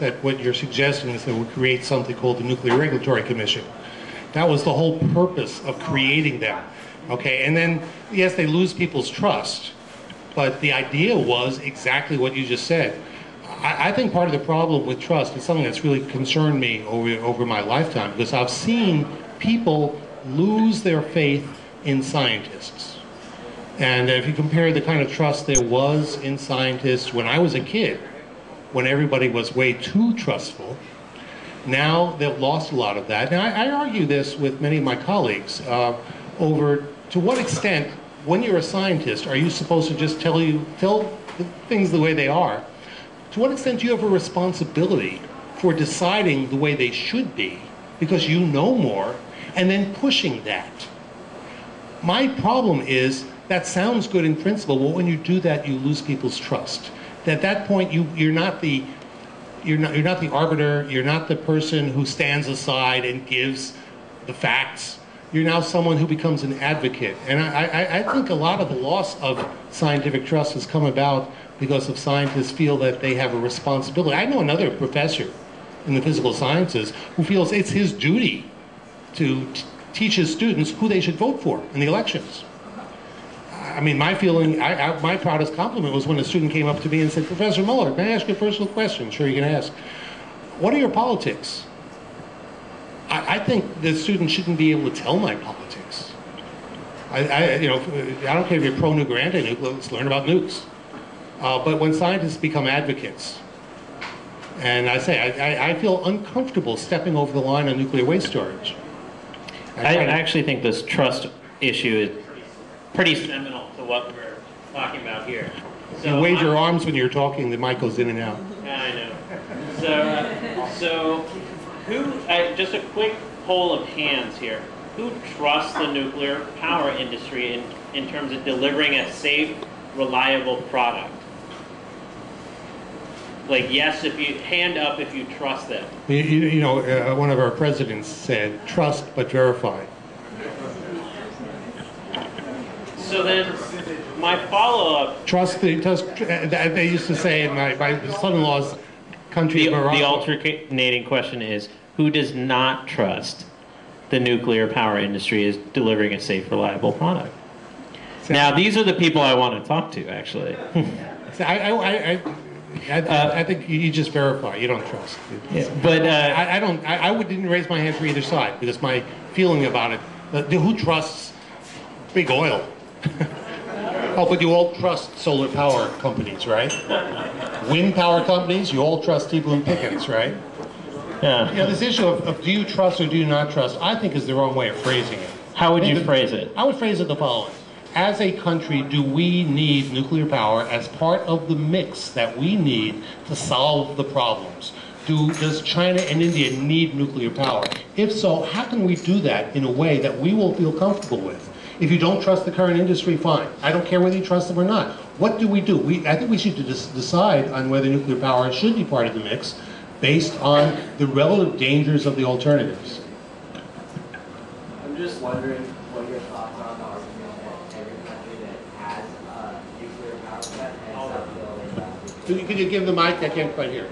that what you're suggesting is that we create something called the Nuclear Regulatory Commission. That was the whole purpose of creating them. Okay, and then, yes, they lose people's trust, but the idea was exactly what you just said. I, I think part of the problem with trust is something that's really concerned me over, over my lifetime because I've seen people lose their faith in scientists. And if you compare the kind of trust there was in scientists when I was a kid, when everybody was way too trustful. Now they've lost a lot of that. And I, I argue this with many of my colleagues uh, over to what extent, when you're a scientist, are you supposed to just tell you tell things the way they are? To what extent do you have a responsibility for deciding the way they should be because you know more and then pushing that? My problem is that sounds good in principle, but when you do that, you lose people's trust at that point you you're not the you're not you're not the arbiter you're not the person who stands aside and gives the facts. You're now someone who becomes an advocate. And I, I, I think a lot of the loss of scientific trust has come about because of scientists feel that they have a responsibility. I know another professor in the physical sciences who feels it's his duty to teach his students who they should vote for in the elections I mean, my feeling, I, I, my proudest compliment was when a student came up to me and said, Professor Muller, can I ask you a personal question? Sure, you can ask. What are your politics? I, I think the student shouldn't be able to tell my politics. I, I, you know, I don't care if you're pro nuke or anti nuke, let's learn about nukes. Uh, but when scientists become advocates, and I say, I, I, feel uncomfortable stepping over the line on nuclear waste storage. I, I actually think this trust issue is pretty seminal to what we're talking about here. So you wave your arms when you're talking, the mic goes in and out. Yeah, I know. So, uh, so who, uh, just a quick poll of hands here. Who trusts the nuclear power industry in, in terms of delivering a safe, reliable product? Like, yes, if you, hand up if you trust them. You, you know, uh, one of our presidents said, trust but verify. So then, my follow-up. Trust the trust. They used to say in my, my son-in-law's country the, The alternating question is: Who does not trust the nuclear power industry is delivering a safe, reliable product? So, now, these are the people I want to talk to, actually. I, I, I, I, uh, I, think you just verify. You don't trust. Yeah, but uh, I, I, don't. I, I would, didn't raise my hand for either side because my feeling about it. Uh, who trusts big oil? oh, but you all trust solar power companies, right? Wind power companies, you all trust Cleveland Pickens, right? Yeah. You know, this issue of, of, do you trust or do you not trust, I think is the wrong way of phrasing it. How would you phrase it? I would phrase it the following. As a country, do we need nuclear power as part of the mix that we need to solve the problems? Do, does China and India need nuclear power? If so, how can we do that in a way that we will feel comfortable with? If you don't trust the current industry, fine. I don't care whether you trust them or not. What do we do? We, I think we should decide on whether nuclear power should be part of the mix based on the relative dangers of the alternatives. I'm just wondering what your thoughts are on the argument that every country that has a nuclear power plant ends up building. Could you give the mic? I can't quite hear.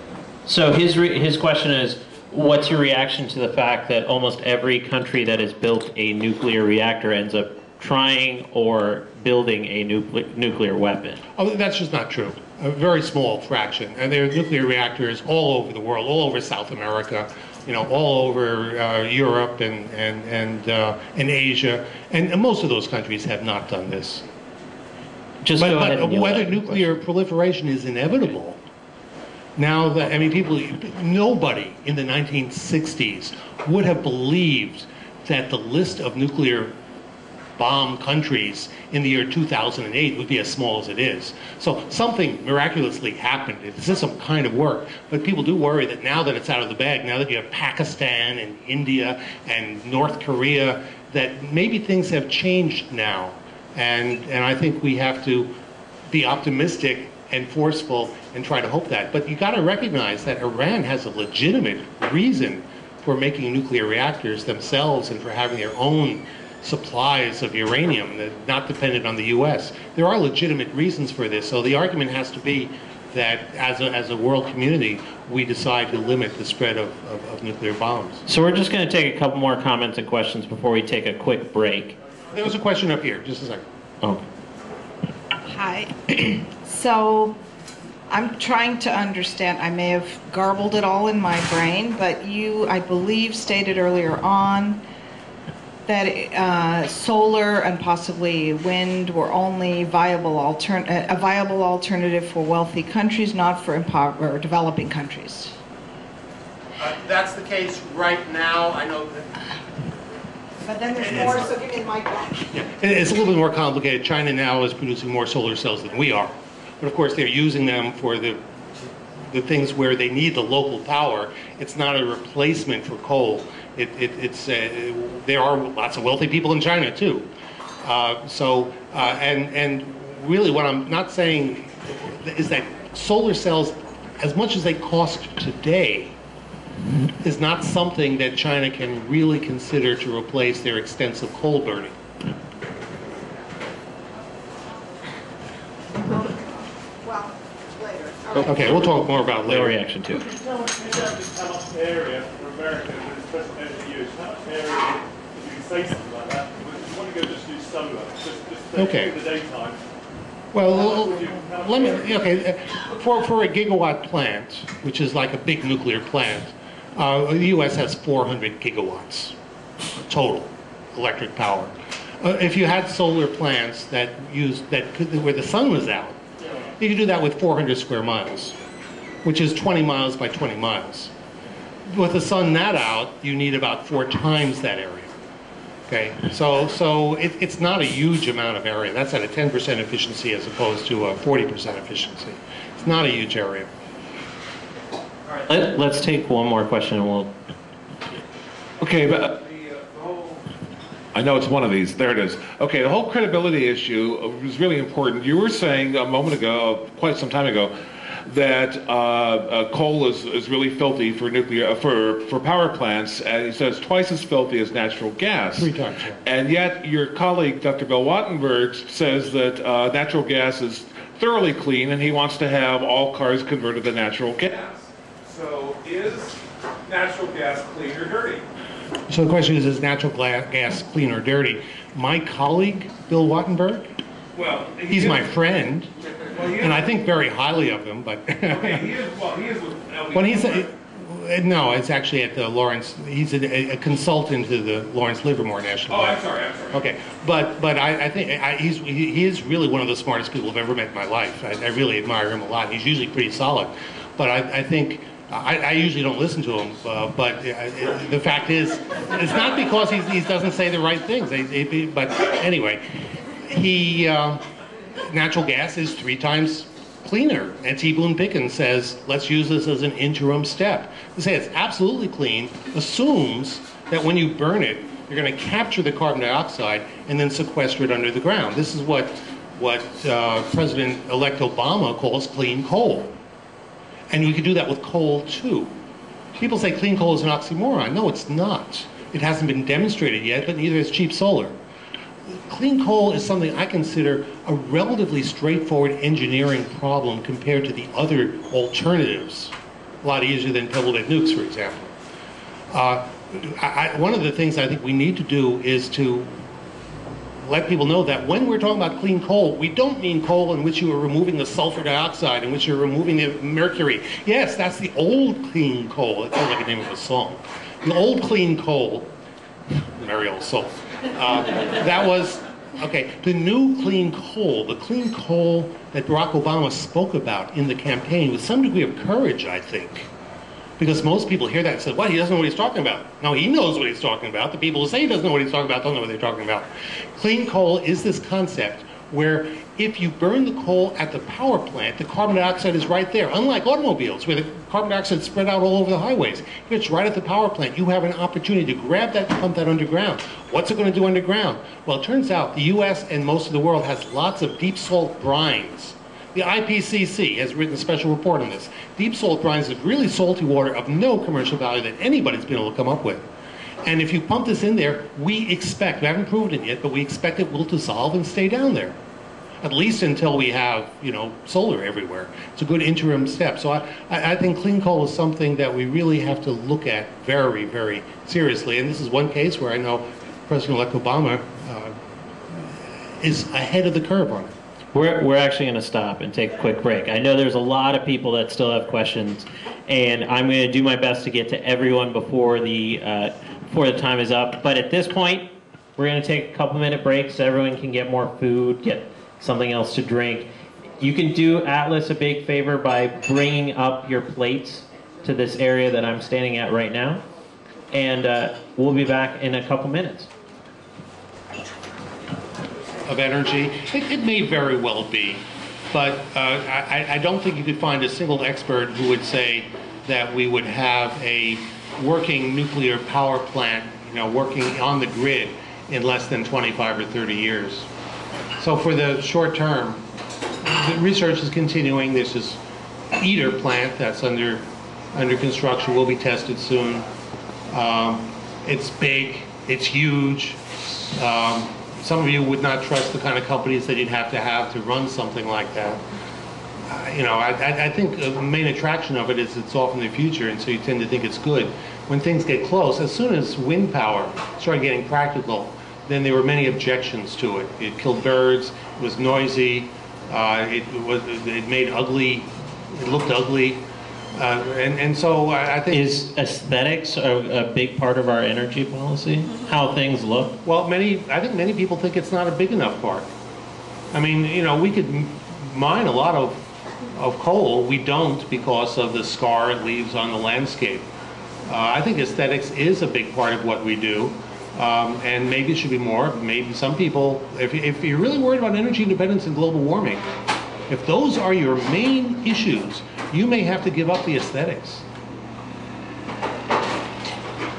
So his his question is, what's your reaction to the fact that almost every country that has built a nuclear reactor ends up trying or building a nucle nuclear weapon. Oh, that's just not true. A very small fraction. And there are nuclear reactors all over the world, all over South America, you know, all over uh, Europe and, and, and, uh, and Asia. And, and, most of those countries have not done this. Just but, but whether nuclear question. proliferation is inevitable, now that, I mean, people, nobody in the 1960s would have believed that the list of nuclear bomb countries in the year 2008 would be as small as it is. So something miraculously happened. This is some kind of work. But people do worry that now that it's out of the bag, now that you have Pakistan and India and North Korea, that maybe things have changed now. And, and I think we have to be optimistic and forceful and try to hope that. But you got to recognize that Iran has a legitimate reason for making nuclear reactors themselves and for having their own supplies of uranium, that not dependent on the U.S. There are legitimate reasons for this, so the argument has to be that as a, as a world community, we decide to limit the spread of, of, of nuclear bombs. So we're just going to take a couple more comments and questions before we take a quick break. There was a question up here, just a second. Oh, Hi. So I'm trying to understand, I may have garbled it all in my brain, but you, I believe, stated earlier on that uh, solar and possibly wind were only viable altern- uh, a viable alternative for wealthy countries, not for impover- or developing countries. Uh, that's the case right now. I know that But then there's It is- more, so give me the mic back. Yeah, it's a little bit more complicated. China now is producing more solar cells than we are. But of course, they're using them for the, the things where they need the local power. It's not a replacement for coal. It, it, it's, uh, there are lots of wealthy people in China too. Uh, so, uh, and, and really what I'm not saying is that solar cells, as much as they cost today, is not something that China can really consider to replace their extensive coal burning. Later. Okay, we'll talk more about it no later. reaction to much area for America its present how much area, if you can say something like that, would you want to go just use solar, just, just Okay. the daytime? Well, let me, okay, uh, for, for a gigawatt plant, which is like a big nuclear plant, uh, the US has 400 gigawatts total electric power. Uh, if you had solar plants that used, that could, where the sun was out, you could do that with 400 square miles, which is 20 miles by 20 miles. With the sun not out, you need about four times that area. Okay, so, so it, it's not a huge amount of area. That's at a 10% efficiency as opposed to a 40% efficiency. It's not a huge area. Let, let's take one more question and we'll. Okay, but uh, I know it's one of these. There it is. Okay, the whole credibility issue was really important. You were saying a moment ago, quite some time ago, that uh, uh, coal is, is really filthy for nuclear for for power plants, and he says twice as filthy as natural gas. Three times. And yet, your colleague Dr. Bill Wattenberg says that uh, natural gas is thoroughly clean, and he wants to have all cars converted to natural gas. So, is natural gas clean or dirty? So the question is, is natural gas clean or dirty? My colleague, Bill Wattenberg, Well, he he's my friend, Well, he and I think very highly of him, but Okay, he is, well, he is with when he's, uh, no, it's actually at the Lawrence, he's a, a consultant to the Lawrence Livermore National Oh, Lab. I'm sorry, I'm sorry. Okay, but but I, I think I, he's he, he is really one of the smartest people I've ever met in my life. I, I really admire him a lot. He's usually pretty solid, but I, I think I, I usually don't listen to him. Uh, but uh, it, the fact is, it's not because he's, he doesn't say the right things. They, they- but anyway, he uh, natural gas is three times cleaner. And T. Boone Pickens says, let's use this as an interim step. To say it's absolutely clean assumes that when you burn it, you're going to capture the carbon dioxide and then sequester it under the ground. This is what, what uh, President-elect Obama calls clean coal. And we could do that with coal too. People say clean coal is an oxymoron. No, it's not. It hasn't been demonstrated yet, but neither is cheap solar. Clean coal is something I consider a relatively straightforward engineering problem compared to the other alternatives. A lot easier than pebble bed nukes, for example. Uh, I, one of the things I think we need to do is to let people know that when we're talking about clean coal, we don't mean coal in which you are removing the sulfur dioxide, in which you're removing the mercury. Yes, that's the old clean coal. It sounds like the name of a song. The old clean coal, merry old. Uh, that was, okay, the new clean coal, the clean coal that Barack Obama spoke about in the campaign with some degree of courage, I think. Because most people hear that and say, what, he doesn't know what he's talking about. No, he knows what he's talking about. The people who say he doesn't know what he's talking about don't know what they're talking about. Clean coal is this concept where if you burn the coal at the power plant, the carbon dioxide is right there. Unlike automobiles, where the carbon dioxide is spread out all over the highways. If it's right at the power plant, you have an opportunity to grab that, pump that underground. What's it going to do underground? Well, it turns out the U.S. and most of the world has lots of deep salt brines. The IPCC has written a special report on this. Deep salt brines is really salty water of no commercial value that anybody's been able to come up with. And if you pump this in there, we expect, we haven't proven it yet, but we expect it will dissolve and stay down there. at least until we have, you know, solar everywhere. It's a good interim step. So I, I think clean coal is something that we really have to look at very, very seriously. And this is one case where I know President-elect Obama uh, is ahead of the curve on it. We're, we're actually going to stop and take a quick break. I know there's a lot of people that still have questions, and I'm going to do my best to get to everyone before the uh, before the time is up. But at this point, we're going to take a couple minute break so everyone can get more food, get something else to drink. You can do Atlas a big favor by bringing up your plates to this area that I'm standing at right now, and uh, we'll be back in a couple minutes. of energy. It, it may very well be, but uh, I, I don't think you could find a single expert who would say that we would have a working nuclear power plant, you know, working on the grid in less than 25 or 30 years. So for the short term, the research is continuing. This ITER plant that's under under construction. Will be tested soon. Um, it's big. It's huge. Um, some of you would not trust the kind of companies that you'd have to have to run something like that. Uh, you know, I, I, I think the main attraction of it is it's off in the future, and so you tend to think it's good. When things get close, as soon as wind power started getting practical, then there were many objections to it. It killed birds. It was noisy. Uh, it was. It made ugly. It looked ugly. Uh, and, and so I I think. Is aesthetics a, a big part of our energy policy? How things look? Well, many, I think many people think it's not a big enough part. I mean, you know, we could mine a lot of, of coal. We don't because of the scar it leaves on the landscape. Uh, I think aesthetics is a big part of what we do. Um, and maybe it should be more. Maybe some people, if, if you're really worried about energy independence and global warming, if those are your main issues, you may have to give up the aesthetics.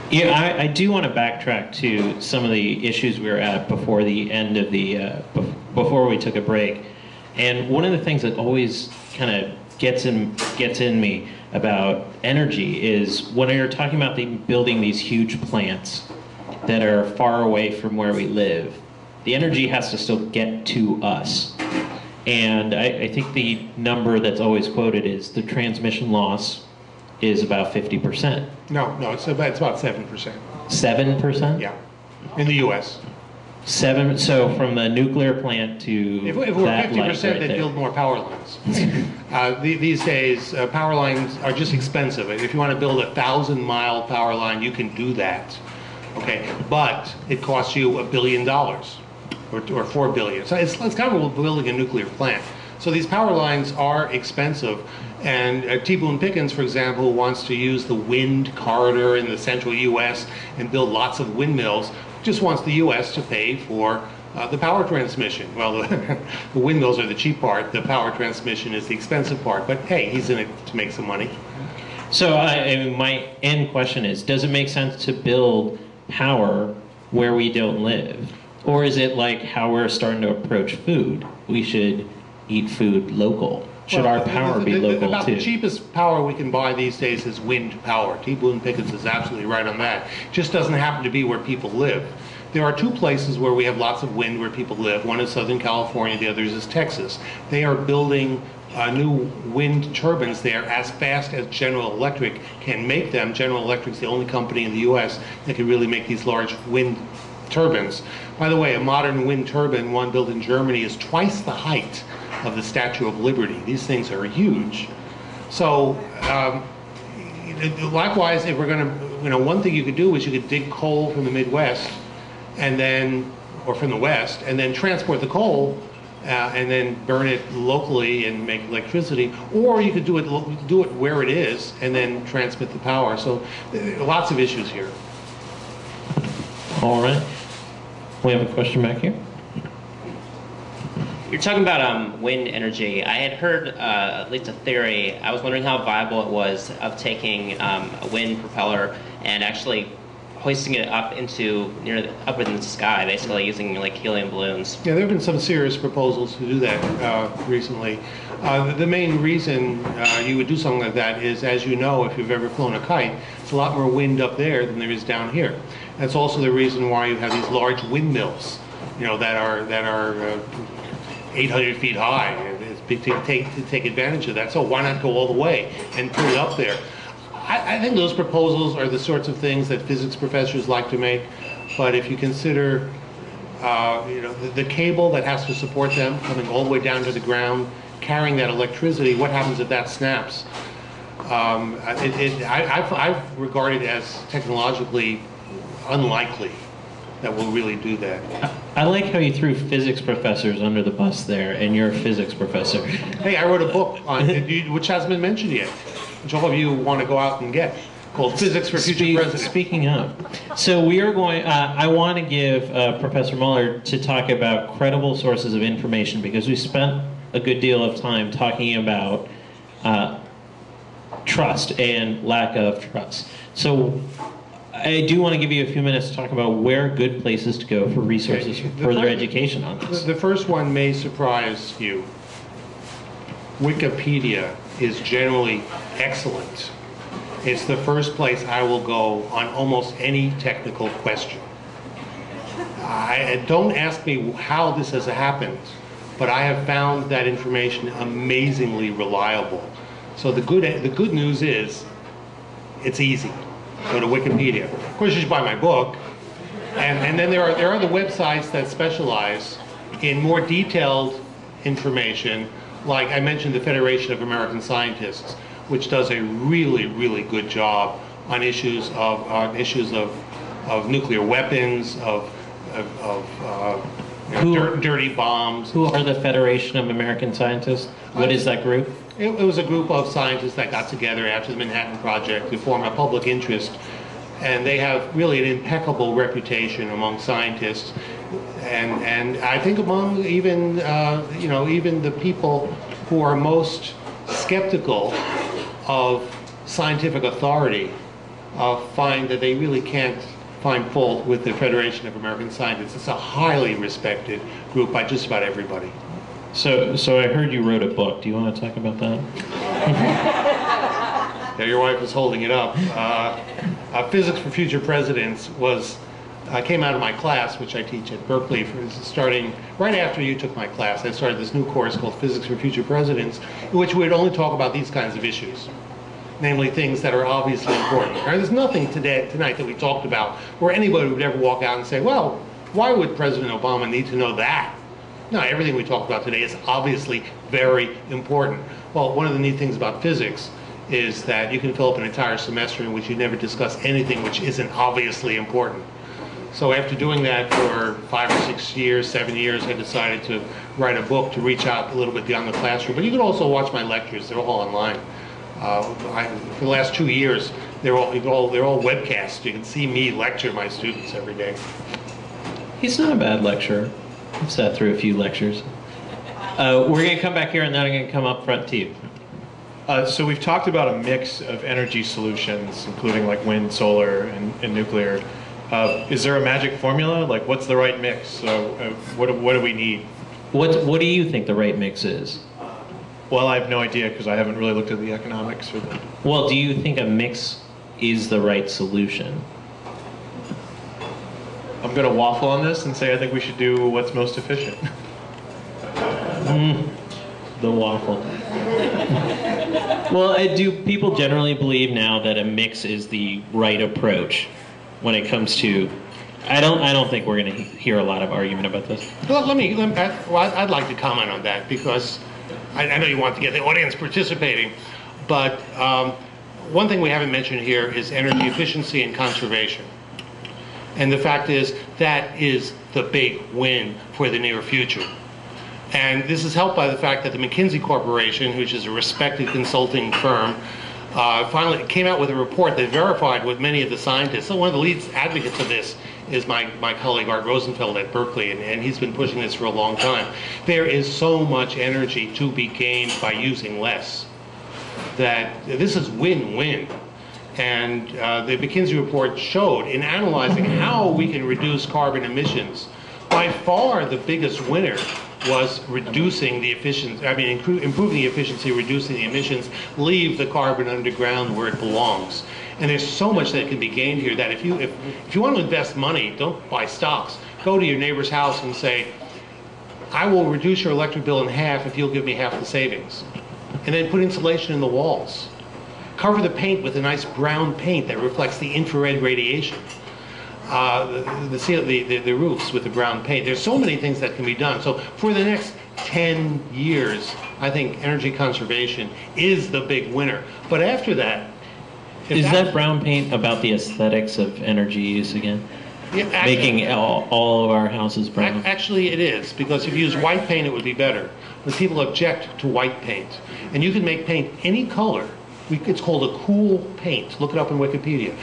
Yeah, I, I do want to backtrack to some of the issues we were at before the end of the, uh, before we took a break. And one of the things that always kind of gets in, gets in me about energy is when you're talking about the, building these huge plants that are far away from where we live, the energy has to still get to us. And I, I think the number that's always quoted is the transmission loss is about 50%. No, no, it's about, it's about 7%. Seven percent? Yeah, in the US. Seven, so from the nuclear plant to If, if we're that fifty light percent, right they'd there. build more power lines. uh, the, these days, uh, power lines are just expensive. If you want to build a thousand mile power line, you can do that. Okay, but it costs you a billion dollars, or, or four billion. So it's, it's kind of building a nuclear plant. So these power lines are expensive. And uh, T. Boone Pickens, for example, wants to use the wind corridor in the central U.S. and build lots of windmills. Just wants the U.S. to pay for uh, the power transmission. Well, the, the windmills are the cheap part. The power transmission is the expensive part. But hey, he's in it to make some money. So I, my end question is, does it make sense to build power where we don't live? Or is it like how we're starting to approach food? We should eat food local. Should Well, our power the- be the- the- local About too? the cheapest power we can buy these days is wind power. T. Boone Pickens is absolutely right on that. Just doesn't happen to be where people live. There are two places where we have lots of wind where people live. One is Southern California, the other is Texas. They are building uh, new wind turbines there as fast as General Electric can make them. General Electric's the only company in the U.S. that can really make these large wind turbines. By the way, a modern wind turbine, one built in Germany, is twice the height of the Statue of Liberty. These things are huge. So, um, likewise, if we're going to, you know, one thing you could do is you could dig coal from the Midwest and then, or from the West, and then transport the coal uh, and then burn it locally and make electricity, or you could do it do it where it is and then transmit the power. So, uh, lots of issues here. All right. We have a question back here. You're talking about um, wind energy. I had heard uh, at least a theory. I was wondering how viable it was of taking um, a wind propeller and actually hoisting it up into near the, up in the sky, basically using like helium balloons. Yeah, there have been some serious proposals to do that uh, recently. Uh, the, the main reason uh, you would do something like that is, as you know, if you've ever flown a kite, it's a lot more wind up there than there is down here. That's also the reason why you have these large windmills, you know, that are that are uh, 800 feet high. to take, to take advantage of that. So why not go all the way and put it up there? I, I think those proposals are the sorts of things that physics professors like to make. But if you consider, uh, you know, the, the cable that has to support them coming all the way down to the ground, carrying that electricity, what happens if that snaps? Um, it, it, I, I've regarded as technologically unlikely that we'll really do that. I like how you threw physics professors under the bus there, and you're a physics professor. Hey, I wrote a book on which hasn't been mentioned yet, which all of you want to go out and get, called Physics for Future Speak- Presidents. Speaking of, so we are going. Uh, I want to give uh, Professor Muller to talk about credible sources of information because we spent a good deal of time talking about uh, trust and lack of trust. So. I do want to give you a few minutes to talk about where good places to go for resources for further first- education on this. the first one may surprise you. Wikipedia is generally excellent. It's the first place I will go on almost any technical question. I, don't ask me how this has happened, but I have found that information amazingly reliable. So the good, the good news is, it's easy. Go to Wikipedia. Of course, you should buy my book. And, and then there are, there are the websites that specialize in more detailed information, like I mentioned the Federation of American Scientists, which does a really, really good job on issues of, on issues of, of nuclear weapons, of, of, of uh, Who- dir- dirty bombs. Who are the Federation of American Scientists? What is that group? It, it was a group of scientists that got together after the Manhattan Project to form a public interest, and they have really an impeccable reputation among scientists, and and I think among even uh, you know even the people who are most skeptical of scientific authority uh, find that they really can't find fault with the Federation of American Scientists. It's a highly respected group by just about everybody. So, so I heard you wrote a book. Do you want to talk about that? Yeah, your wife is holding it up. Uh, uh, Physics for Future Presidents was uh, came out of my class, which I teach at Berkeley, for, starting right after you took my class. I started this new course called Physics for Future Presidents, in which we would only talk about these kinds of issues, namely things that are obviously important. Now, there's nothing today tonight that we talked about where anybody would ever walk out and say, "Well, why would President Obama need to know that?" No, everything we talked about today is obviously very important. Well, one of the neat things about physics is that you can fill up an entire semester in which you never discuss anything which isn't obviously important. So after doing that for five or six years, seven years, I decided to write a book to reach out a little bit beyond the classroom. But you can also watch my lectures; they're all online. Uh, I, for the last two years, they're all, all they're all webcasts. You can see me lecture my students every day. He's not a bad lecturer. I've sat through a few lectures. Uh, we're going to come back here, and then I'm going to come up front to you. Uh, so we've talked about a mix of energy solutions, including like wind, solar, and, and nuclear. Uh, is there a magic formula? Like, what's the right mix? So, uh, what, do- what do we need? What What do you think the right mix is? Well, I have no idea because I haven't really looked at the economics or the. Well, do you think a mix is the right solution? I'm going to waffle on this and say I think we should do what's most efficient. The waffle. well, uh, do people generally believe now that a mix is the right approach when it comes to? I don't. I don't think we're going to hear a lot of argument about this. Well, let me, let me I- well, I'd- I'd like to comment on that because I, I know you want to get the audience participating, but um, one thing we haven't mentioned here is energy efficiency and conservation. And the fact is, that is the big win for the near future. And this is helped by the fact that the McKinsey Corporation, which is a respected consulting firm, uh, finally came out with a report that verified what many of the scientists, so one of the lead advocates of this is my, my colleague Art Rosenfeld at Berkeley, and, and he's been pushing this for a long time. There is so much energy to be gained by using less that this is win-win. And uh, the McKinsey report showed in analyzing how we can reduce carbon emissions, by far the biggest winner was reducing the efficiency, I mean, improving the efficiency, reducing the emissions, leave the carbon underground where it belongs. And there's so much that can be gained here that if you, if, if you want to invest money, don't buy stocks. Go to your neighbor's house and say, I will reduce your electric bill in half if you'll give me half the savings. And then put insulation in the walls. Cover the paint with a nice brown paint that reflects the infrared radiation. Uh, the, the, the, the, roofs with the brown paint. There's so many things that can be done. So for the next 10 years, I think energy conservation is the big winner. But after that, is that- that brown paint about the aesthetics of energy use again? Yeah, actually- Making all, all of our houses brown? Actually, it is, because if you use white paint, it would be better. But people object to white paint. And you can make paint any color. We- It's called a cool paint. Look it up in Wikipedia.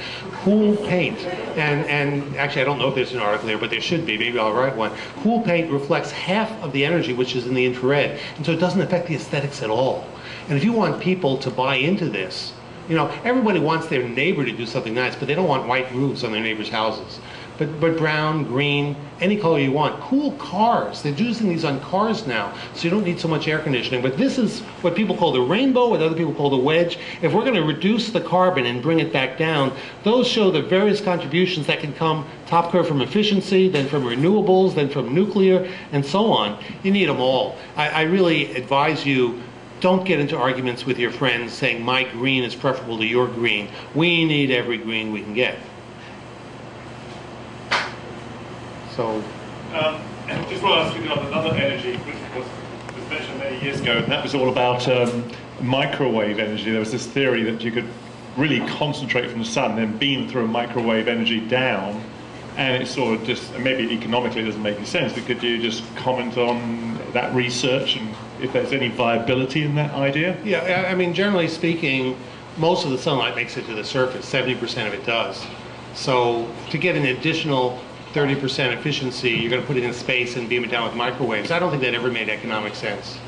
Cool paint. And, and actually, I don't know if there's an article there, but there should be. Maybe I'll write one. Cool paint reflects half of the energy which is in the infrared. And so it doesn't affect the aesthetics at all. And if you want people to buy into this, you know, everybody wants their neighbor to do something nice, but they don't want white roofs on their neighbors' houses. But, but brown, green, any color you want. Cool cars. They're using these on cars now, so you don't need so much air conditioning. But this is what people call the rainbow, what other people call the wedge. If we're going to reduce the carbon and bring it back down, those show the various contributions that can come top curve from efficiency, then from renewables, then from nuclear, and so on. You need them all. I, I really advise you don't get into arguments with your friends saying my green is preferable to your green. We need every green we can get. So, Um, just want to ask you on another energy, which was, was mentioned many years ago, and that was all about um, microwave energy. There was this theory that you could really concentrate from the sun, then beam through a microwave energy down, and it sort of just, maybe economically doesn't make any sense, but could you just comment on that research and if there's any viability in that idea? yeah, I I mean, generally speaking, most of the sunlight makes it to the surface, 70% of it does. So to get an additional 30% efficiency, you're going to put it in space and beam it down with microwaves. I don't think that ever made economic sense.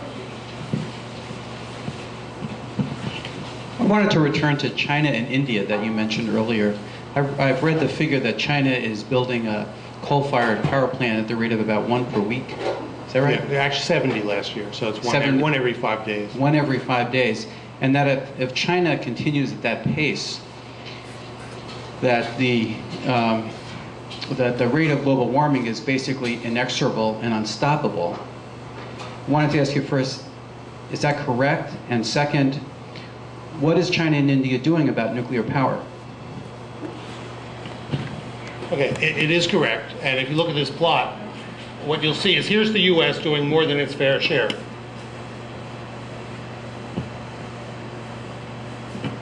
I wanted to return to China and India that you mentioned earlier. I've, I've read the figure that China is building a coal-fired power plant at the rate of about one per week. Is that right? Yeah, actually 70 last year, so it's one, every, one every five days. One every five days. And that if, if China continues at that pace, that the, um, that the rate of global warming is basically inexorable and unstoppable. I wanted to ask you first, is that correct? And second, what is China and India doing about nuclear power? Okay, it, it is correct, and if you look at this plot, what you'll see is here's the U.S. doing more than its fair share.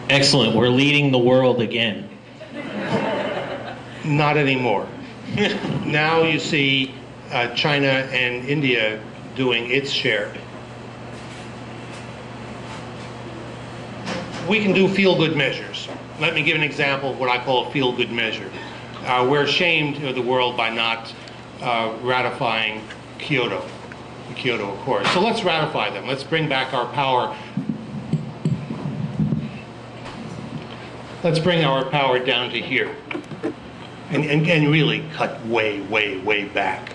Excellent, we're leading the world again. Not anymore. now you see uh, China and India doing its share. We can do feel-good measures. Let me give an example of what I call a feel-good measure. Uh, we're ashamed of the world by not uh, ratifying Kyoto, the Kyoto Accord. So let's ratify them. Let's bring back our power. Let's bring our power down to here and, and, and really cut way, way, way back.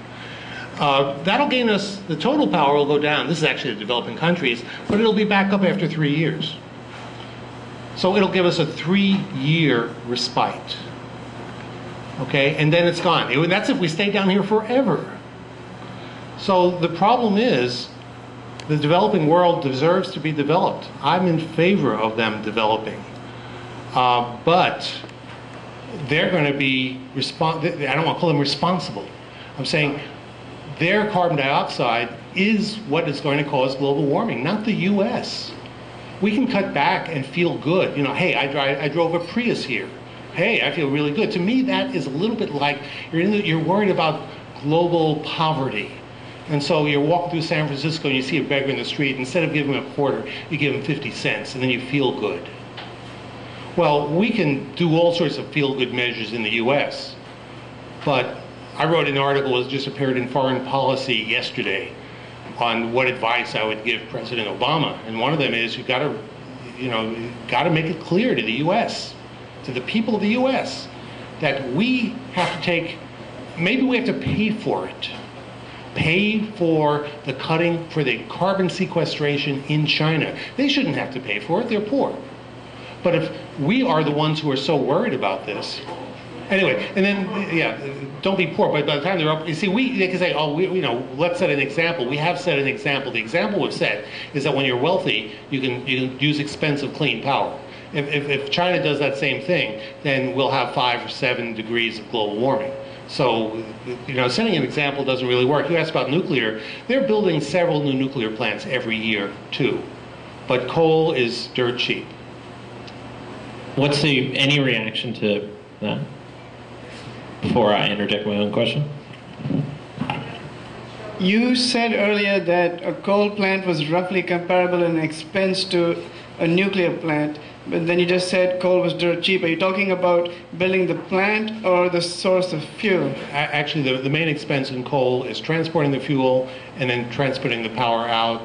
Uh, that'll gain us, the total power will go down. This is actually the developing countries, but it'll be back up after three years. So it'll give us a three-year respite. Okay, and then it's gone. That's if we stay down here forever. So the problem is, the developing world deserves to be developed. I'm in favor of them developing. Uh, but they're going to be I don't want to call them responsible. I'm saying their carbon dioxide is what is going to cause global warming, not the U.S. We can cut back and feel good. You know, hey, I, dri I drove a Prius here. Hey, I feel really good. To me, that is a little bit like you're, the, you're worried about global poverty. And so you're walking through San Francisco and you see a beggar in the street. Instead of giving him a quarter, you give him 50 cents, and then you feel good. Well, we can do all sorts of feel-good measures in the U.S., but I wrote an article that just appeared in Foreign Policy yesterday on what advice I would give President Obama, and one of them is you've got to, you know, got to make it clear to the U.S., to the people of the U.S., that we have to take, maybe we have to pay for it, pay for the cutting for the carbon sequestration in China. They shouldn't have to pay for it; they're poor. But if we are the ones who are so worried about this, Anyway, and then, yeah, don't be poor, but by the time they're up, you see, we, they can say, oh, we, you know, let's set an example. We have set an example. The example we've set is that when you're wealthy, you can, you can use expensive clean power. If, if, if China does that same thing, then we'll have five or seven degrees of global warming. So, you know, setting an example doesn't really work. You asked about nuclear. They're building several new nuclear plants every year, too. But coal is dirt cheap. What's the any reaction to that? Before I interject my own question. You said earlier that a coal plant was roughly comparable in expense to a nuclear plant, but then you just said coal was dirt cheap. Are you talking about building the plant or the source of fuel? Actually, the, the main expense in coal is transporting the fuel and then transporting the power out.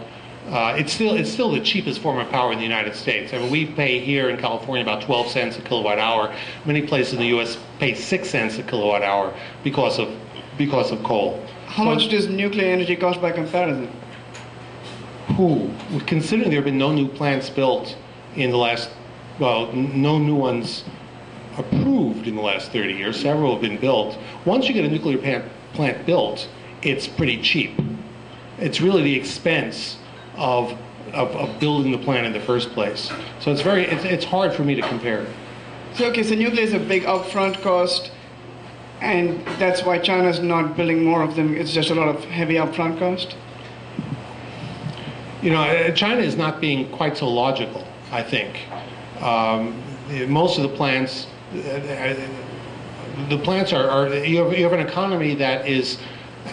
Uh, it's still it's still the cheapest form of power in the United States. I mean, we pay here in California about 12 cents a kilowatt hour. Many places in the U.S. pay six cents a kilowatt hour because of because of coal. How much does nuclear energy cost by comparison? Who, considering there have been no new plants built in the last, well, n- no new ones approved in the last 30 years, several have been built. Once you get a nuclear plant, plant built, it's pretty cheap. It's really the expense of, of, of building the plant in the first place. So it's very, it's, it's hard for me to compare. So okay, so nuclear is a big upfront cost, and that's why China's not building more of them. It's just a lot of heavy upfront cost. You know, uh, China is not being quite so logical, I think. Um, most of the plants, uh, uh, the plants are, are you, have, you have an economy that is,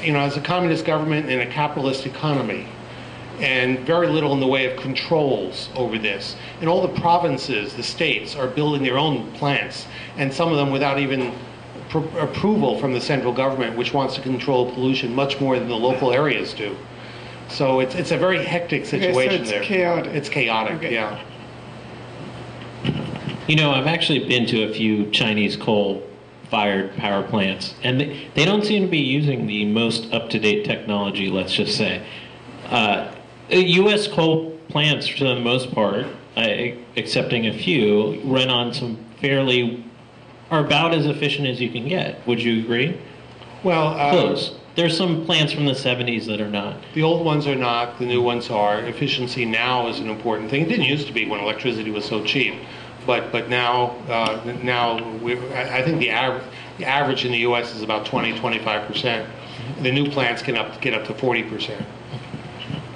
you know, as a communist government and a capitalist economy, and very little in the way of controls over this. And all the provinces, the states, are building their own plants, and some of them without even pr- approval from the central government, which wants to control pollution much more than the local areas do. So it's, it's a very hectic so situation it's there. chaotic. It's chaotic, Okay. yeah. You know, I've actually been to a few Chinese coal fired power plants, and they, they don't seem to be using the most up to date technology, let's just say. Uh, U.S. coal plants, for the most part, uh, excepting a few, run on some fairly, are about as efficient as you can get. Would you agree? Well, uh, Close. There's some plants from the 70s that are not. The old ones are not, the new ones are. Efficiency now is an important thing. It didn't used to be when electricity was so cheap, but but now uh, now I I think the average the average in the U.S. is about 20 25 percent. The new plants can up get up to 40 percent.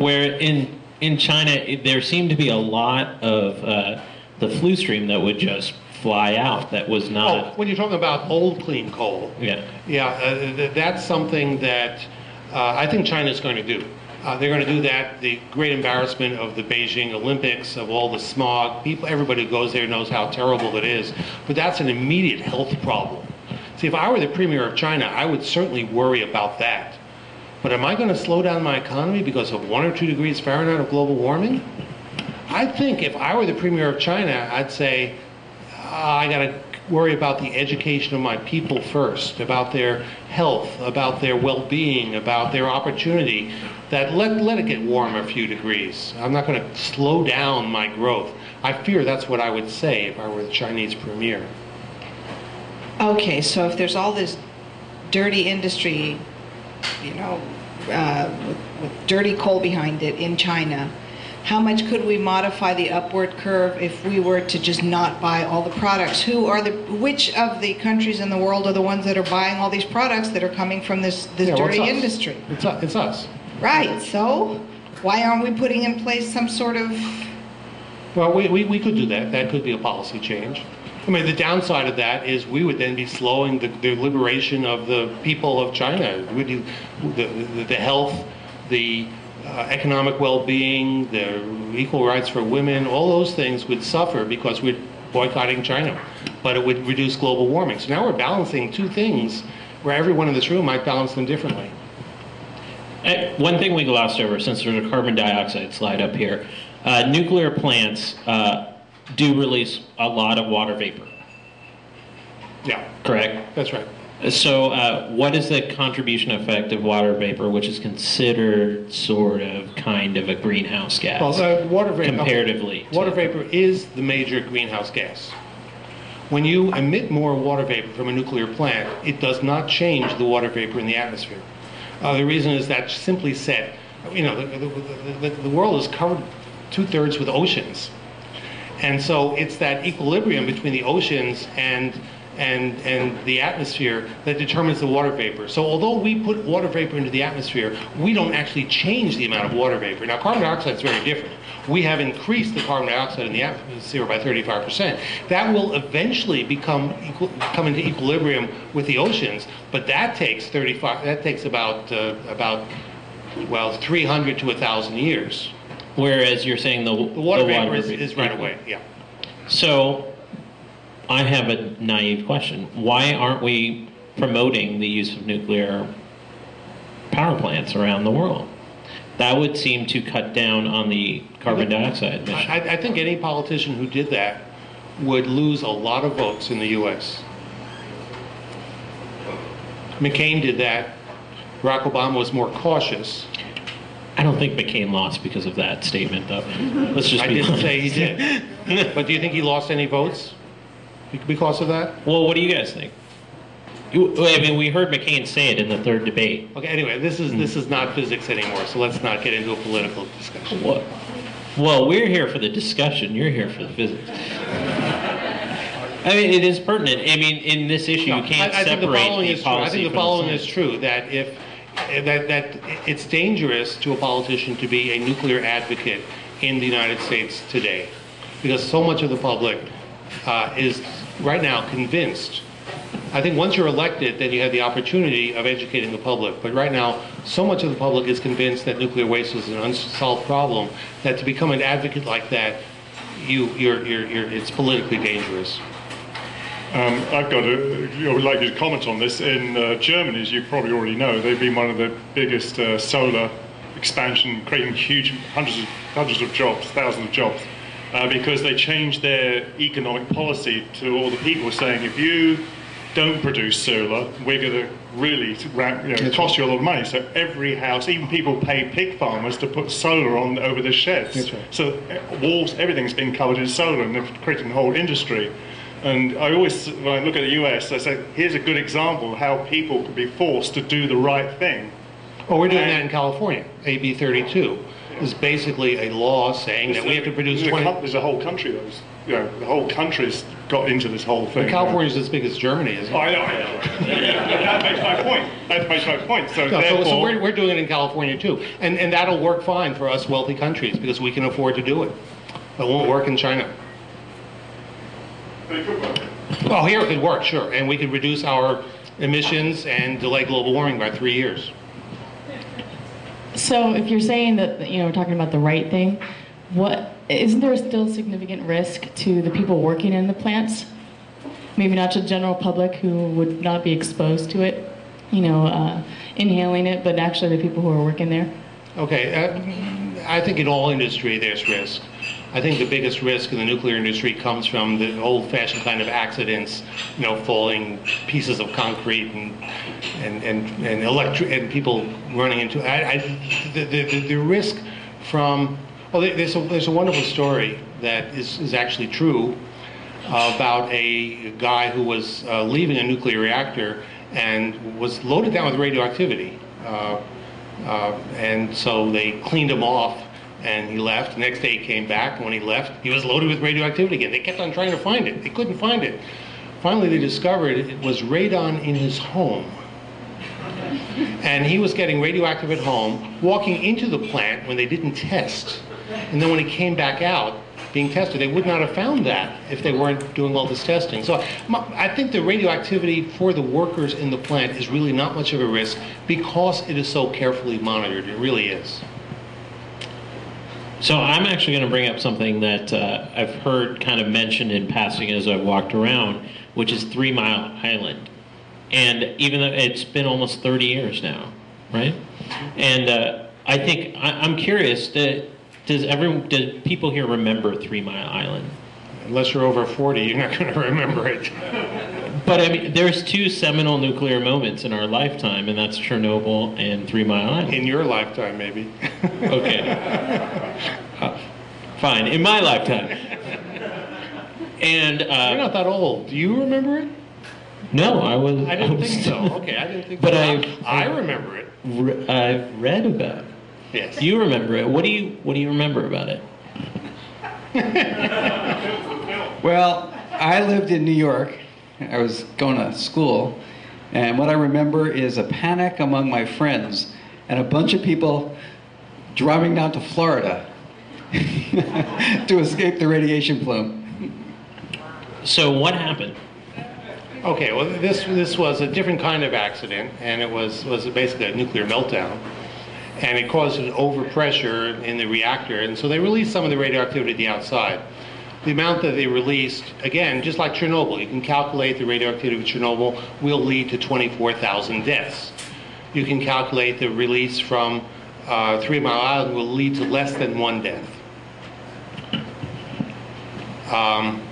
Where in in China, it, there seemed to be a lot of uh, the flue stream that would just fly out. That was not. Oh, when you're talking about old clean coal, Yeah. Yeah, uh, th- that's something that uh, I think China's going to do. Uh, they're going to do that. The great embarrassment of the Beijing Olympics, of all the smog. People, everybody who goes there knows how terrible it is. But that's an immediate health problem. See, if I were the premier of China, I would certainly worry about that. But am I going to slow down my economy because of one or two degrees Fahrenheit of global warming? I think if I were the premier of China, I'd say, "Ah, I got to worry about the education of my people first, about their health, about their well-being, about their opportunity. That let let it get warm a few degrees. I'm not going to slow down my growth. I fear that's what I would say if I were the Chinese premier. Okay, so if there's all this dirty industry, you know, uh, with, with dirty coal behind it in China, how much could we modify the upward curve if we were to just not buy all the products? Who are the which of the countries in the world are the ones that are buying all these products that are coming from this this Yeah, well, dirty it's industry? It's it's us. Right. So, why aren't we putting in place some sort of Well, we, we, we could do that. That could be a policy change. I mean, the downside of that is we would then be slowing the, the liberation of the people of China. Would you, the, the, the health, the uh, economic well-being, the equal rights for women, all those things would suffer because we're boycotting China. But it would reduce global warming. So now we're balancing two things where everyone in this room might balance them differently. Uh, One thing we glossed over, since there's a carbon dioxide slide up here, uh, nuclear plants uh, do release a lot of water vapor, Yeah, correct? that's right. So, uh, what is the contribution effect of water vapor, which is considered sort of kind of a greenhouse gas Well, uh, water vapor. comparatively? to- Water vapor is the major greenhouse gas. When you emit more water vapor from a nuclear plant, it does not change the water vapor in the atmosphere. Uh, the reason is that simply said, you know, the, the, the, the world is covered two-thirds with oceans. And so it's that equilibrium between the oceans and and and the atmosphere that determines the water vapor. So although we put water vapor into the atmosphere, we don't actually change the amount of water vapor. Now carbon dioxide is very different. We have increased the carbon dioxide in the atmosphere by 35%. That will eventually become come into equilibrium with the oceans, but that takes 35 that takes about uh, about well 300 to 1000 years. Whereas you're saying the, The water the vapor is, is right away. Yeah. So, I have a naive question. Why aren't we promoting the use of nuclear power plants around the world? That would seem to cut down on the carbon dioxide emission. I, I think any politician who did that would lose a lot of votes in the U.S. McCain did that. Barack Obama was more cautious. I don't think McCain lost because of that statement, though. Mm-hmm. Let's just I be didn't honest. say he did. but do you think he lost any votes because of that? Well, what do you guys think? You, I mean, we heard McCain say it in the third debate. Okay. Anyway, this is this hmm. is not physics anymore, so let's not get into a political discussion. What? Well, we're here for the discussion. You're here for the physics. I mean, it is pertinent. I mean, in this issue, No, you can't I, I think the separate following the is true. I think the from following science. is true that if that that it's dangerous to a politician to be a nuclear advocate in the United States today, because so much of the public uh, is right now convinced. I think once you're elected, then you have the opportunity of educating the public. But right now, so much of the public is convinced that nuclear waste is an unsolved problem that to become an advocate like that, you you're, you're, you're it's politically dangerous. Um, I've got a, I would like you to comment on this. In uh, Germany, as you probably already know, they've been one of the biggest uh, solar expansion, creating huge hundreds of, hundreds of jobs, thousands of jobs, uh, because they changed their economic policy to all the people saying, if you don't produce solar, we're going to really you know, cost you a lot of money. So every house, even people pay pig farmers to put solar on over their sheds. Right. So uh, walls, everything's been covered in solar, and they've created a whole industry. And I always, when I look at the US, I say, here's a good example of how people can be forced to do the right thing. Well, we're doing And- that in California. AB 32 is basically a law saying that we have to produce there's a, 20. coun- there's a whole country that's, you know, the whole country's got into this whole thing. California's as big as Germany, isn't Oh, it? I know, I know. that makes my point. That makes my point. So, No, so, therefore, so we're, we're doing it in California too. And, and that'll work fine for us wealthy countries because we can afford to do it. It won't work in China. They could work. Well, here it could work, sure. And we could reduce our emissions and delay global warming by three years. So if you're saying that, you know, we're talking about the right thing, what, isn't there still significant risk to the people working in the plants? Maybe not to the general public who would not be exposed to it, you know, uh, inhaling it, but actually the people who are working there? Okay, uh, I think in all industry there's risk. I think the biggest risk in the nuclear industry comes from the old-fashioned kind of accidents, you know, falling pieces of concrete and and and and electric and people running into. I, I the, the the risk from. Oh, there's a there's a wonderful story that is is actually true about a guy who was uh, leaving a nuclear reactor and was loaded down with radioactivity. Uh, uh, and so they cleaned him off and he left. The next day he came back, when he left, he was loaded with radioactivity again. They kept on trying to find it. They couldn't find it. Finally, they discovered it was radon in his home. And he was getting radioactive at home, walking into the plant when they didn't test. And then when he came back out, being tested, they would not have found that if they weren't doing all this testing. So I think the radioactivity for the workers in the plant is really not much of a risk because it is so carefully monitored. It really is. So I'm actually going to bring up something that uh, I've heard kind of mentioned in passing as I've walked around, which is Three Mile Island. And even though it's been almost 30 years now, right? And uh, I think I, I'm curious. That, does everyone, do people here remember Three Mile Island? Unless you're over 40, you're not going to remember it. But I mean, there's two seminal nuclear moments in our lifetime, and that's Chernobyl and Three Mile Island. In your lifetime, maybe. Okay. Uh, fine, in my lifetime. And You're uh, not that old. Do you remember it? no, I was. I didn't was- think so. Okay, I didn't think But so. I- I remember it. re- I've read about it. Yes. You remember it. What do you What do you remember about it? Well, I lived in New York. I was going to school. And what I remember is a panic among my friends and a bunch of people driving down to Florida to escape the radiation plume. So what happened? Okay, well, this this was a different kind of accident, and it was was basically a nuclear meltdown, and it caused an overpressure in the reactor, and so they released some of the radioactivity to the outside. The amount that they released, again, just like Chernobyl, you can calculate the radioactivity of Chernobyl will lead to 24,000 deaths. You can calculate the release from uh, Three Mile Island will lead to less than one death. Um,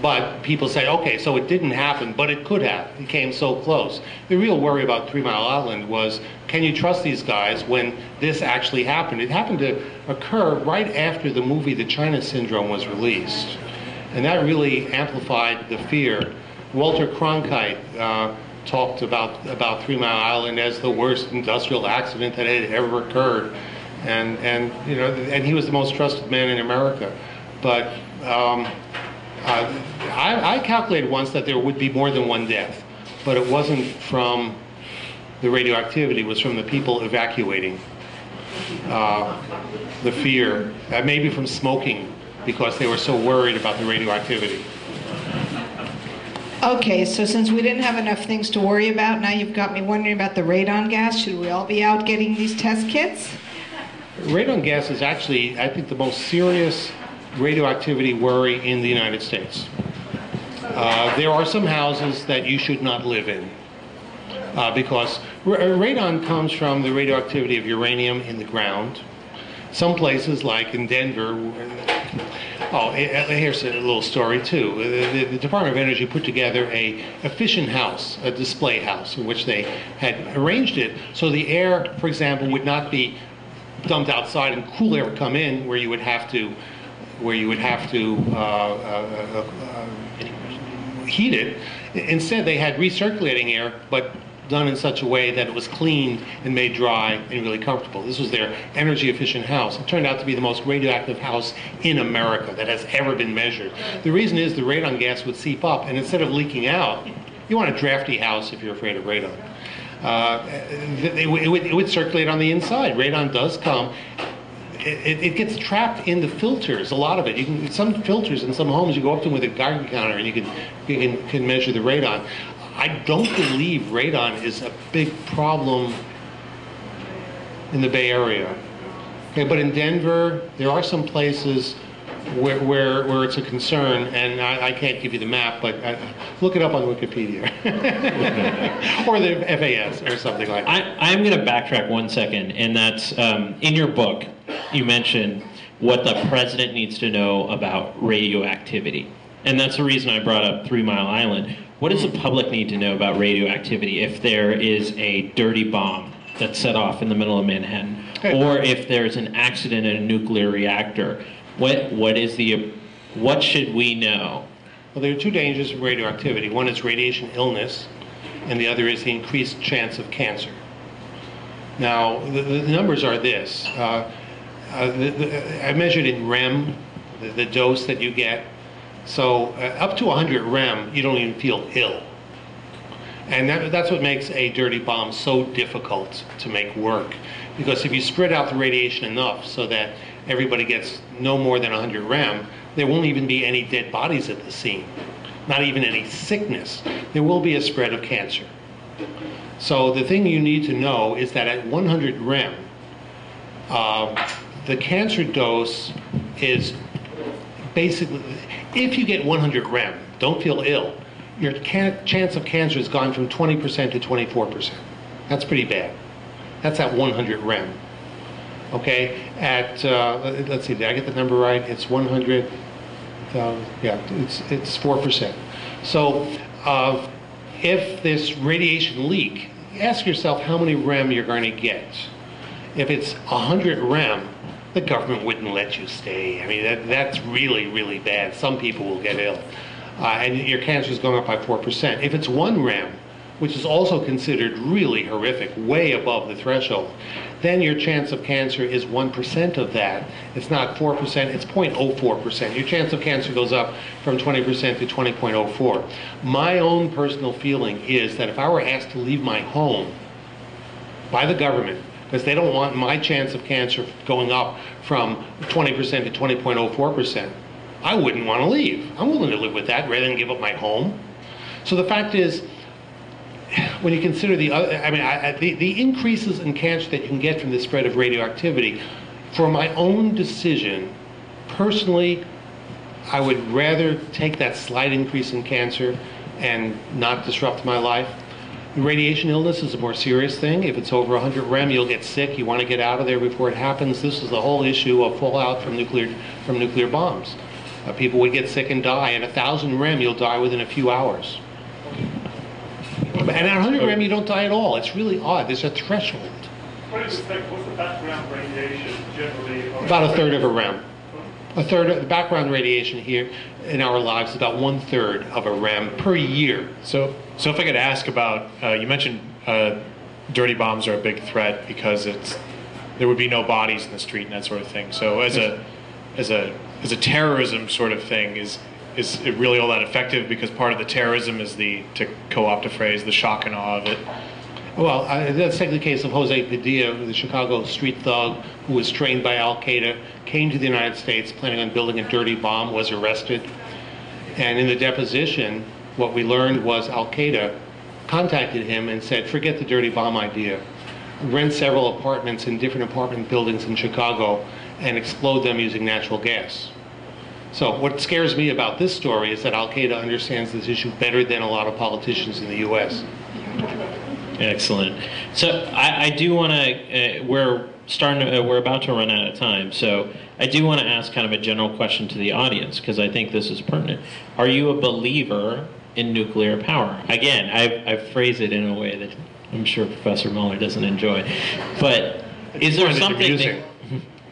but people say, okay, so it didn't happen, but it could have. It came so close. The real worry about Three Mile Island was, can you trust these guys when this actually happened? It happened to occur right after the movie The China Syndrome was released. And that really amplified the fear. Walter Cronkite uh, talked about, about Three Mile Island as the worst industrial accident that had ever occurred. And, and, you know, and he was the most trusted man in America. But um, uh, I, I calculated once that there would be more than one death, but it wasn't from the radioactivity, it was from the people evacuating. Uh, the fear, uh, maybe from smoking, because they were so worried about the radioactivity. Okay, so since we didn't have enough things to worry about, now you've got me wondering about the radon gas. Should we all be out getting these test kits? Radon gas is actually, I think, the most serious radioactivity worry in the United States. Uh, there are some houses that you should not live in uh, because ra- radon comes from the radioactivity of uranium in the ground. Some places, like in Denver, oh, eh, here's a little story too. The, the, the Department of Energy put together a efficient house, a display house, in which they had arranged it so the air, for example, would not be dumped outside and cool air would come in, where you would have to, where you would have to uh, uh, uh, heat it. Instead, they had recirculating air, but done in such a way that it was cleaned and made dry and really comfortable. This was their energy efficient house. It turned out to be the most radioactive house in America that has ever been measured. The reason is the radon gas would seep up, and instead of leaking out, you want a drafty house if you're afraid of radon. Uh, it would, it would circulate on the inside. Radon does come. It, it gets trapped in the filters. A lot of it. You can some filters in some homes. You go up to them with a Geiger counter and you can you can, can measure the radon. I don't believe radon is a big problem in the Bay Area. Okay, but in Denver, there are some places where, where, where it's a concern, and I, I can't give you the map, but I, look it up on Wikipedia or the FAS or something like that. I, I'm going to backtrack one second, and that's um, in your book, you mentioned what the president needs to know about radioactivity. And that's the reason I brought up Three Mile Island. What does the public need to know about radioactivity if there is a dirty bomb that's set off in the middle of Manhattan? Or if there's an accident in a nuclear reactor? What, what is the, what should we know? Well, there are two dangers of radioactivity. One is radiation illness, and the other is the increased chance of cancer. Now, the, the numbers are this. Uh, uh, the, the, I measured in REM, the, dose that you get. So uh, up to 100 REM, you don't even feel ill. And that, that's what makes a dirty bomb so difficult to make work. Because if you spread out the radiation enough so that everybody gets no more than 100 rem, there won't even be any dead bodies at the scene, not even any sickness. There will be a spread of cancer. So the thing you need to know is that at 100 rem, um, the cancer dose is basically, if you get 100 rem, don't feel ill, your chance of cancer has gone from 20% to 24%. That's pretty bad. That's at 100 rem. Okay, at uh, let- let's see, did I get the number right? It's 100. thousand- yeah, it's it's four percent. So, uh, if this radiation leak, ask yourself how many rem you're going to get. If it's 100 rem, the government wouldn't let you stay. I mean, that, that's really, really bad. Some people will get ill. Uh, and your cancer is going up by 4%. If it's one rem, which is also considered really horrific, way above the threshold, then your chance of cancer is 1% of that. It's not 4%, it's 0.04%. Your chance of cancer goes up from 20% to 20.04. My own personal feeling is that if I were asked to leave my home by the government, because they don't want my chance of cancer going up from 20% to 20.04%, I wouldn't want to leave. I'm willing to live with that rather than give up my home. So the fact is, when you consider the other, I mean, I, I, the, the increases in cancer that you can get from the spread of radioactivity, for my own decision, personally, I would rather take that slight increase in cancer and not disrupt my life. Radiation illness is a more serious thing. If it's over 100 rem, you'll get sick. You want to get out of there before it happens. This is the whole issue of fallout from nuclear from nuclear bombs. Uh, people would get sick and die. At 1,000 rem, you'll die within a few hours. And at 100 rem, you don't die at all. It's really odd. There's a threshold. What is the, what's the background radiation generally? About a third of a rem. A third of the background radiation here in our lives is about one third of a rem per year. So, so if I could ask about, uh, you mentioned uh, dirty bombs are a big threat because it's there would be no bodies in the street and that sort of thing. So as a as a as a terrorism sort of thing, is is it really all that effective? Because part of the terrorism is the to co-opt a phrase, the shock and awe of it. Well, let's take the case of Jose Padilla, the Chicago street thug who was trained by Al Qaeda, came to the United States planning on building a dirty bomb, was arrested. And in the deposition, what we learned was Al Qaeda contacted him and said, forget the dirty bomb idea. Rent several apartments in different apartment buildings in Chicago and explode them using natural gas. So what scares me about this story is that Al Qaeda understands this issue better than a lot of politicians in the U.S. Excellent. So I, I do want to. Uh, we're starting. To, uh, we're about to run out of time. So I do want to ask kind of a general question to the audience because I think this is pertinent. Are you a believer in nuclear power? Again, I've, I've phrased it in a way that I'm sure Professor Muller doesn't enjoy. But is there something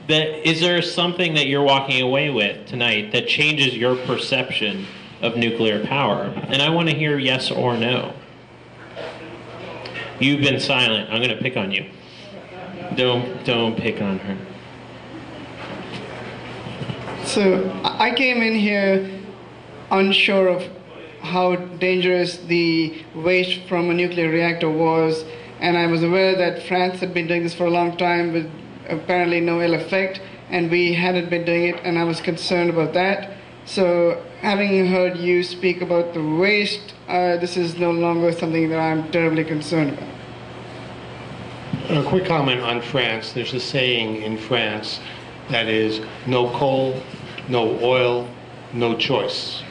that, is there something that you're walking away with tonight that changes your perception of nuclear power? And I want to hear yes or no. You've been silent. I'm going to pick on you. Don't don't pick on her. So I came in here unsure of how dangerous the waste from a nuclear reactor was, and I was aware that France had been doing this for a long time with apparently no ill effect, and we hadn't been doing it, and I was concerned about that. So, having heard you speak about the waste, uh, this is no longer something that I'm terribly concerned about. A quick comment on France. There's a saying in France that is no coal, no oil, no choice.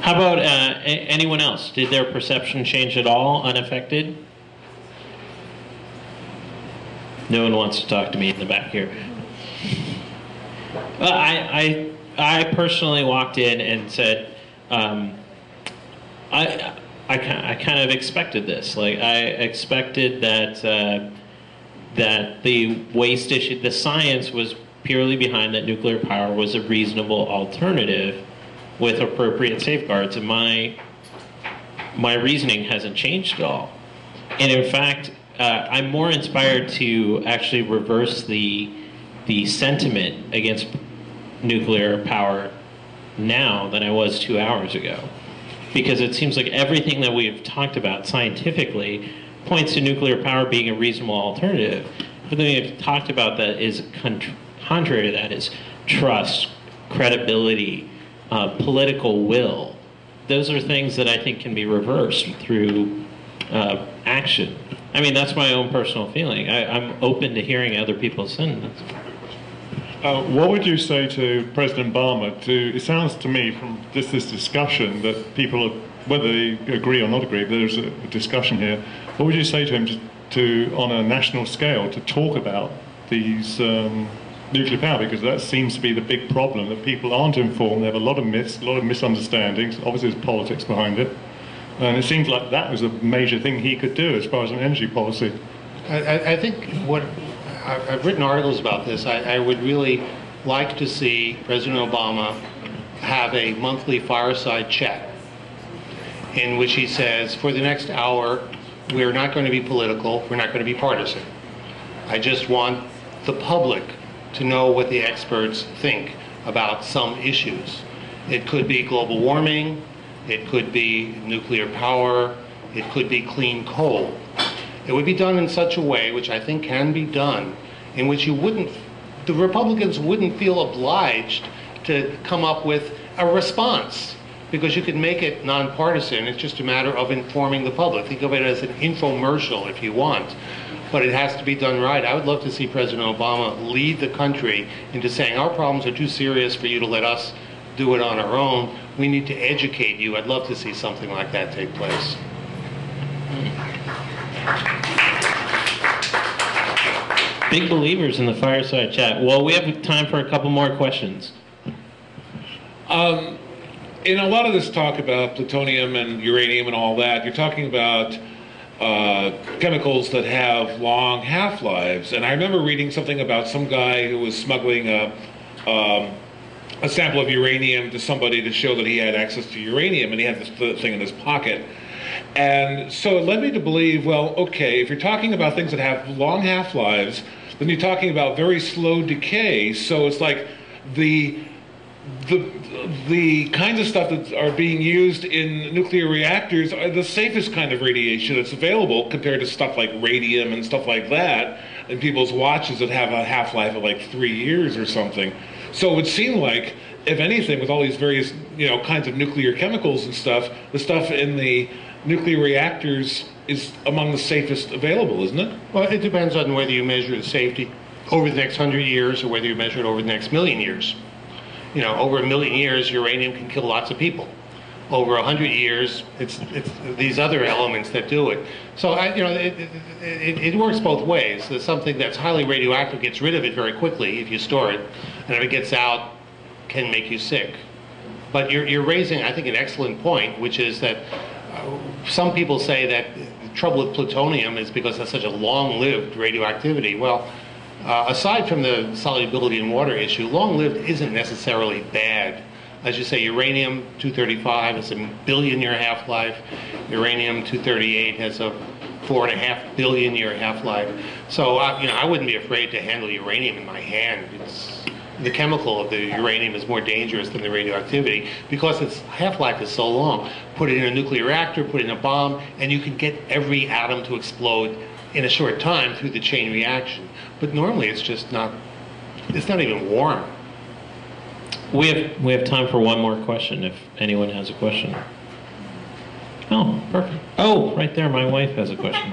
How about uh, anyone else? Did their perception change at all, unaffected? No one wants to talk to me in the back here. Well, I, I, I personally walked in and said, um, I, I, I kind of expected this. Like I expected that uh, that the waste issue, the science was purely behind that nuclear power was a reasonable alternative with appropriate safeguards, and my my reasoning hasn't changed at all. And in fact, uh, I'm more inspired to actually reverse the the sentiment against nuclear power now than I was two hours ago, because it seems like everything that we've talked about scientifically points to nuclear power being a reasonable alternative. But Everything we've talked about that is con- contrary to that is trust, credibility, uh, political will. Those are things that I think can be reversed through uh, action. I mean, that's my own personal feeling. I, I'm open to hearing other people's sentiments. Uh, what would you say to President Obama? To it sounds to me from this this discussion that people, are, whether they agree or not agree, there's a, a discussion here. What would you say to him to, to on a national scale to talk about these um, nuclear power? Because that seems to be the big problem that people aren't informed. They have a lot of myths, a lot of misunderstandings. Obviously, there's politics behind it, and it seems like that was a major thing he could do as far as an energy policy. I, I, think what I've I've written articles about this. I, I would really like to see President Obama have a monthly fireside chat in which he says, for the next hour, we're not going to be political, we're not going to be partisan. I just want the public to know what the experts think about some issues. It could be global warming, it could be nuclear power, it could be clean coal. It would be done in such a way, which I think can be done, in which you wouldn't, the Republicans wouldn't feel obliged to come up with a response because you could make it nonpartisan. It's just a matter of informing the public. Think of it as an infomercial if you want. But it has to be done right. I would love to see President Obama lead the country into saying our problems are too serious for you to let us do it on our own. We need to educate you. I'd love to see something like that take place. Big believers in the fireside chat. Well, we have time for a couple more questions. Um, in a lot of this talk about plutonium and uranium and all that, you're talking about uh, chemicals that have long half-lives. And I remember reading something about some guy who was smuggling a, um, a sample of uranium to somebody to show that he had access to uranium, and he had this thing in his pocket. And so it led me to believe, well, okay, if you're talking about things that have long half-lives, then you're talking about very slow decay. So it's like the the the kinds of stuff that are being used in nuclear reactors are the safest kind of radiation that's available compared to stuff like radium and stuff like that in people's watches that have a half-life of like three years or something. So it would seem like, if anything, with all these various you know kinds of nuclear chemicals and stuff, the stuff in the nuclear reactors is among the safest available, isn't it? Well, it depends on whether you measure the safety over the next hundred years or whether you measure it over the next million years. You know, over a million years, uranium can kill lots of people. Over a hundred years, it's, it's these other elements that do it. So, I, you know, it, it, it, works both ways. There's something that's highly radioactive gets rid of it very quickly if you store it, and if it gets out, can make you sick. But you're, you're raising, I think, an excellent point, which is that uh, some people say that the trouble with plutonium is because it's such a long-lived radioactivity. Well, uh, aside from the solubility in water issue, long-lived isn't necessarily bad. As you say, uranium-235 has a billion-year half-life. Uranium-238 has a four and a half billion year half-life. So, uh, you know, I wouldn't be afraid to handle uranium in my hand. It's, the chemical of the uranium is more dangerous than the radioactivity because its half-life is so long. Put it in a nuclear reactor, put it in a bomb, and you can get every atom to explode in a short time through the chain reaction. But normally it's just not, it's not even warm. We have we have time for one more question if anyone has a question. Oh, perfect. Oh, right there, my wife has a question.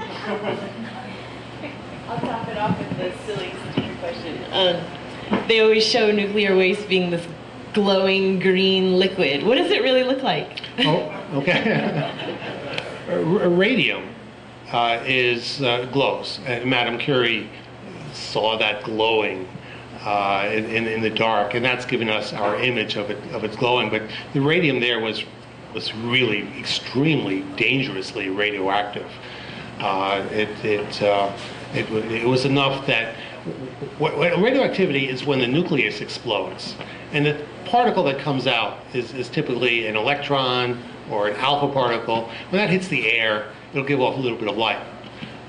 I'll top it off with the silly question. Um, they always show nuclear waste being this glowing green liquid. What does it really look like? Oh, okay. Radium uh, is uh, glows. And Madame Curie saw that glowing uh, in, in, in the dark, and that's given us our image of it of its glowing. But the radium there was was really extremely dangerously radioactive. Uh, it it, uh, it it was enough that radioactivity is when the nucleus explodes, and the particle that comes out is, is typically an electron or an alpha particle. When that hits the air, it'll give off a little bit of light.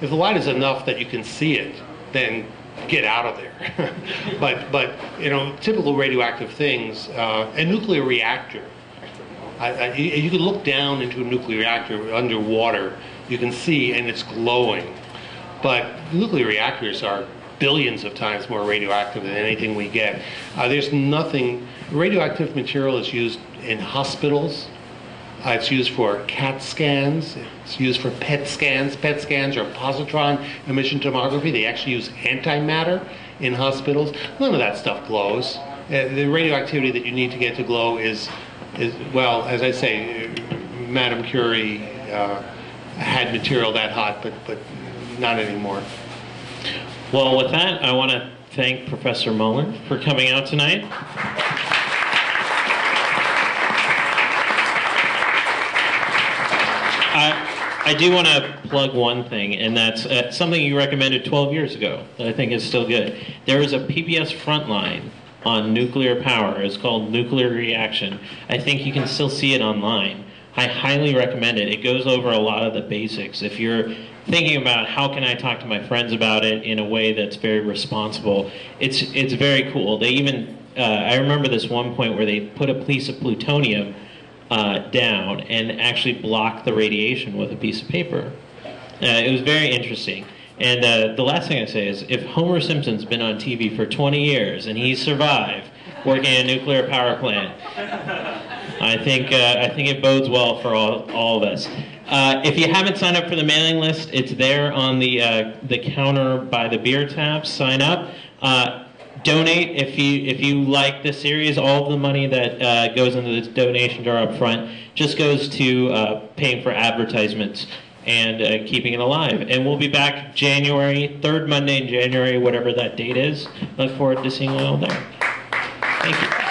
If the light is enough that you can see it, then get out of there. but but you know, typical radioactive things, uh, a nuclear reactor. I, I, you you can look down into a nuclear reactor underwater. You can see, and it's glowing. But nuclear reactors are billions of times more radioactive than anything we get. Uh, there's nothing. Radioactive material is used in hospitals. Uh, it's used for CAT scans. It's used for PET scans. PET scans are positron emission tomography. They actually use antimatter in hospitals. None of that stuff glows. Uh, the radioactivity that you need to get to glow is, is well, as I say, Madame Curie uh, had material that hot, but but not anymore. Well, with that, I want to thank Professor Muller for coming out tonight. I, I do want to plug one thing, and that's uh, something you recommended 12 years ago that I think is still good. There is a PBS frontline on nuclear power. It's called Nuclear Reaction. I think you can still see it online. I highly recommend it. It goes over a lot of the basics. If you're thinking about how can I talk to my friends about it in a way that's very responsible, it's it's very cool. They even uh, I remember this one point where they put a piece of plutonium uh, down and actually blocked the radiation with a piece of paper. Uh, it was very interesting. And uh, the last thing I say is, if Homer Simpson's been on TV for 20 years and he survived working in a nuclear power plant, I think uh, I think it bodes well for all, all of us. Uh, if you haven't signed up for the mailing list, it's there on the uh, the counter by the beer taps. Sign up. Uh, donate if you if you like the series. All of the money that uh, goes into this donation jar up front just goes to uh, paying for advertisements and keeping it alive. And we'll be back January third Monday in January, whatever that date is. Look forward to seeing you all there. Thank you.